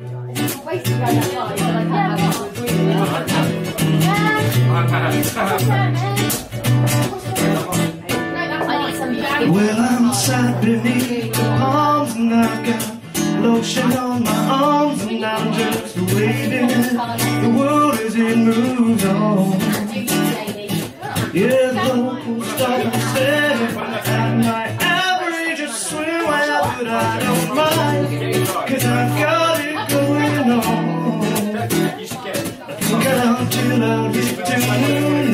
Well, I'm sat beneath the palms and I've got lotion on my arms and I'm just waiting. The world as it moves on. Yeah, the locals stop and stare at my average of swim but I don't mind. Cause I've got chill out here too.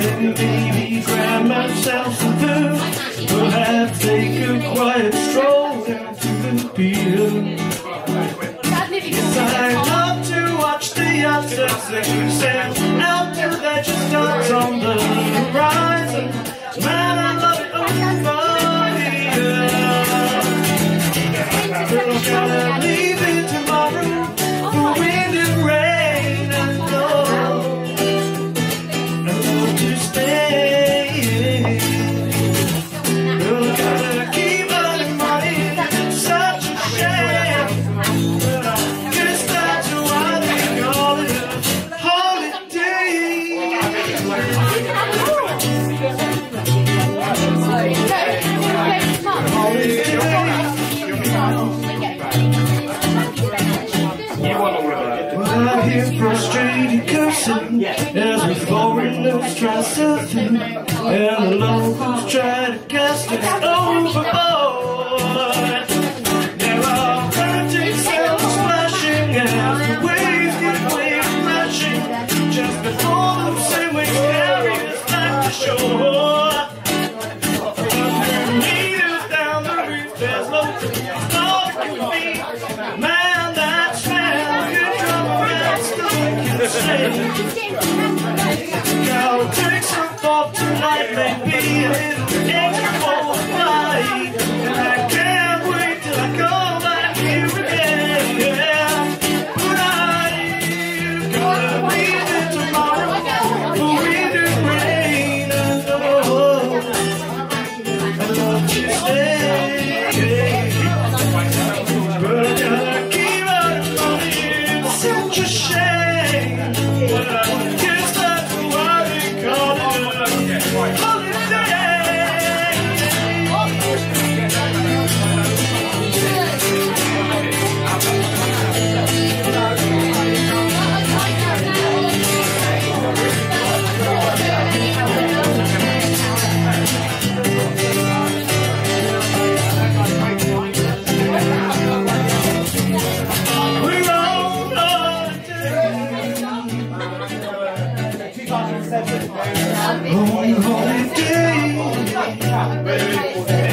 And baby, grab myself some food. Perhaps take a quiet stroll to the pier. I love to watch the yachts they sail out to the just on the horizon. Man, I love it over as we foreigners try surfing, and the locals try to cast us overboard. There are frantic sounds splashing as the waves get crashing just before the sandwich carriers back to shore. Meters down the reef, there's loads nautical feet. Man, that Now take some thought tonight, maybe a little extra night. And I can't wait till I come back here again. Yeah. But I gotta leave it tomorrow for wind and rain snow. I love to Holiday.